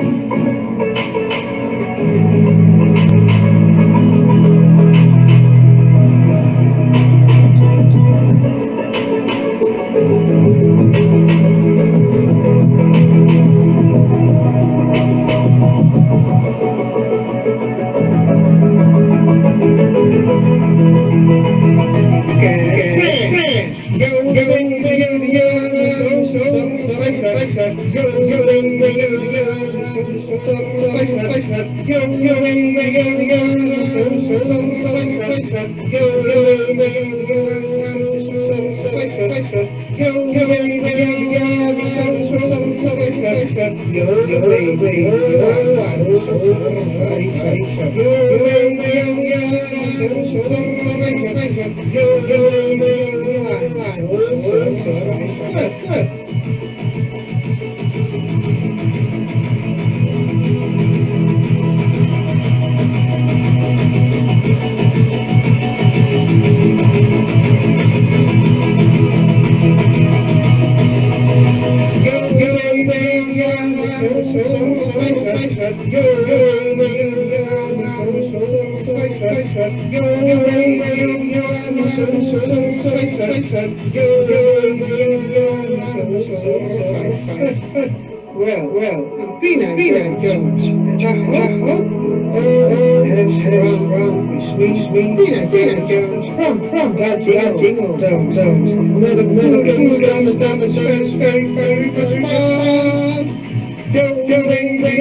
Música Yo, yo, yo, yo, yo, Well, well, I'm Pina, Pina Jones, and I hope you all have from sweet, sweet Pina, Pina Jones, from, from, got you, got you, don't, don't, little, little, little, little,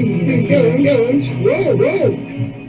Roll, roll.